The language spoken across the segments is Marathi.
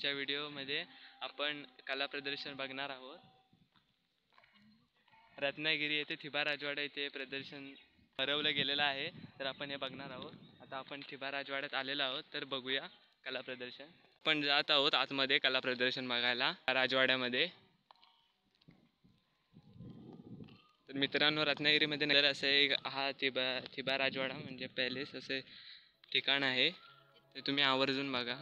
आजच्या व्हिडिओमध्ये आपण कला प्रदर्शन बघणार आहोत. रत्नागिरी येथे थिबा राजवाडा येथे प्रदर्शन भरवलं गेलेलं आहे. तर आपण हे बघणार आहोत. आता आपण थिबा राजवाड्यात आलेलो आहोत. तर बघूया कला प्रदर्शन. आपण जात आहोत आतमध्ये कला प्रदर्शन बघायला राजवाड्यामध्ये. तर मित्रांनो रत्नागिरीमध्ये नगर असं एक हा थिबा थिबा राजवाडा म्हणजे पॅलेस असे ठिकाण आहे. ते तुम्ही आवर्जून बघा.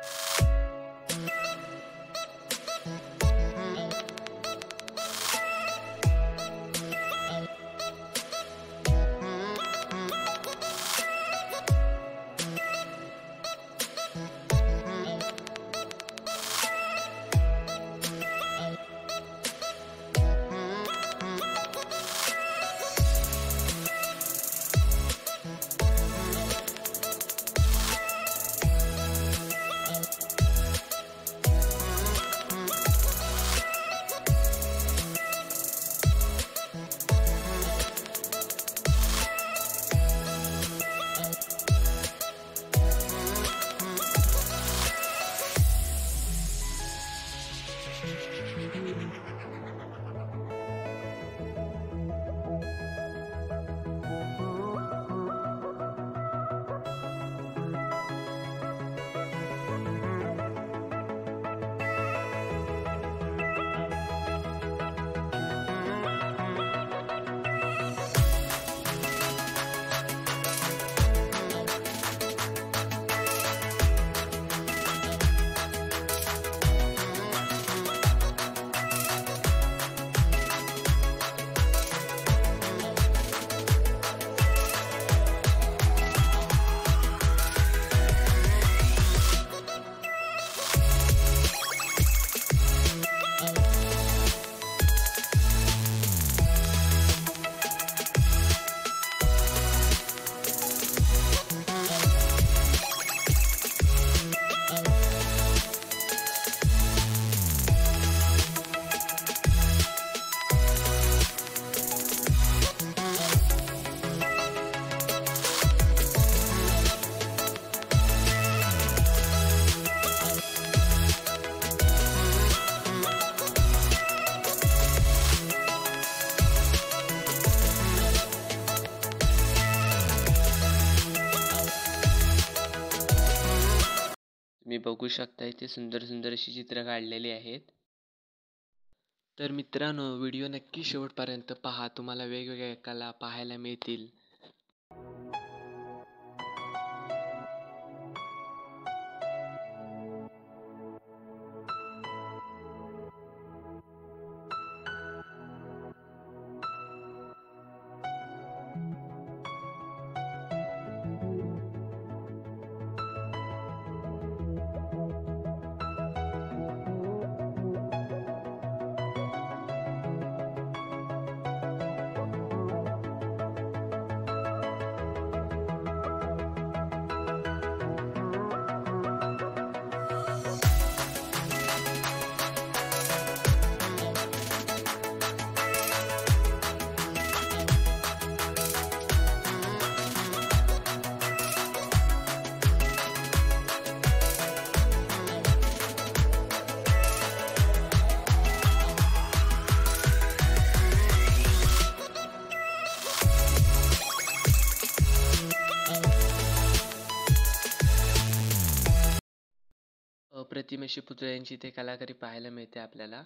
you तुम्ही बघू शकता इथे सुंदर सुंदर अशी चित्र काढलेली आहेत. तर मित्रांनो व्हिडिओ नक्की शेवटपर्यंत पहा तुम्हाला वेगवेगळ्या कला पाहायला मिळतील. प्रतिमेशी पुतळे यांची इथे कलाकारी पाहायला मिळते आपल्याला.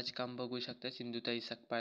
तुम्ही कोलाज काम बघू शकता सिंधुताई सकपाळ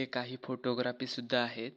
इथे काही फोटोग्राफी सुद्धा आहेत.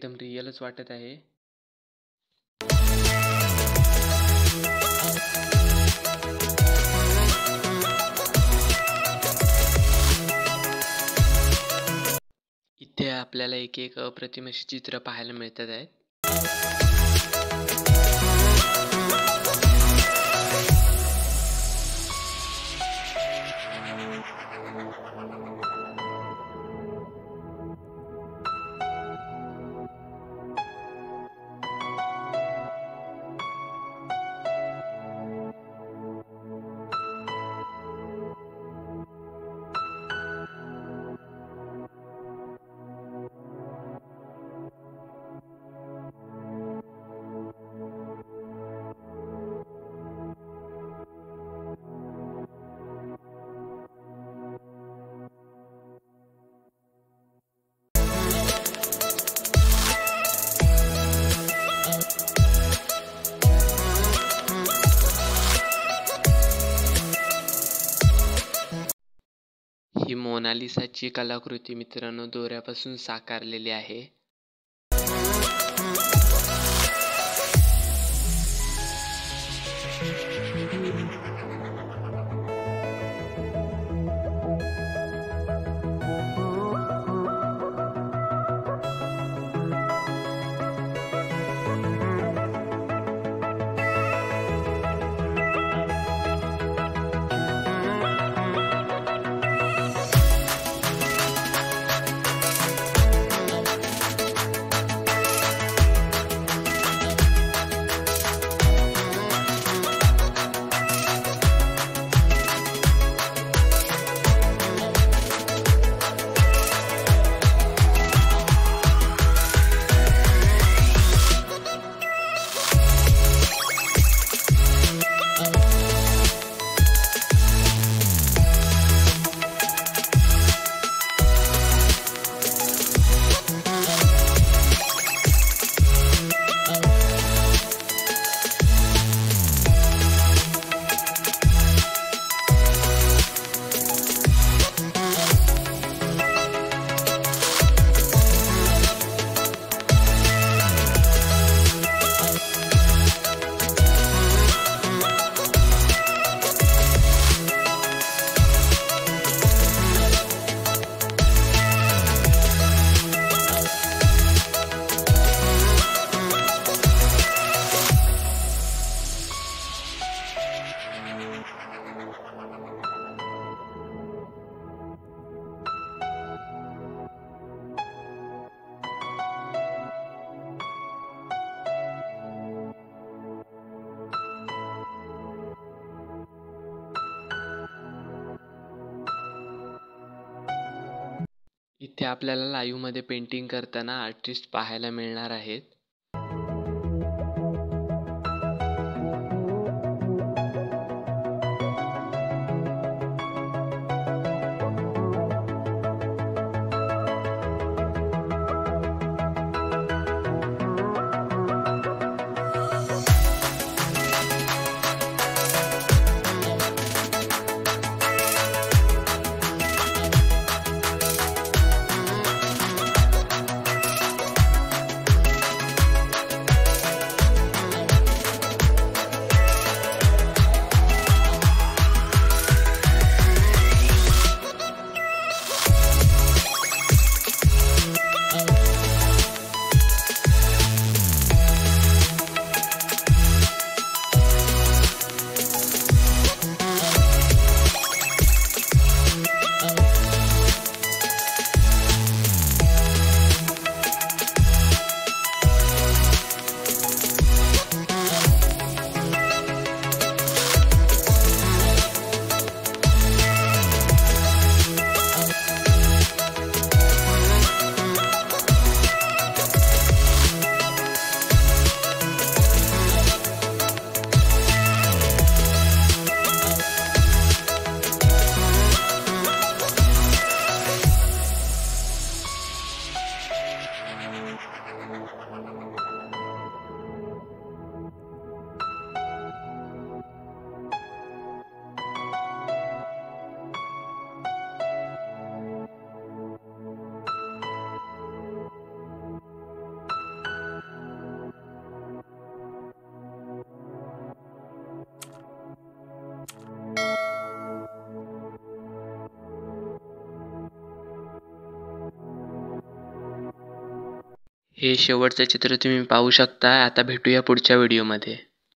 एकदम रिअलच वाटत आहे. इथे आपल्याला एक एक अप्रतिम अशी चित्र पाहायला मिळतात आहेत मोनालिसाची कलाकृती मित्रांनो दोऱ्यापासून साकारलेली आहे. इथे आपल्याला लाईव्हमध्ये पेंटिंग करताना आर्टिस्ट पाहायला मिळणार आहेत. हे शेवटचं चित्र तुम्ही पाहू शकता. आता भेटूया पुढच्या व्हिडिओमध्ये.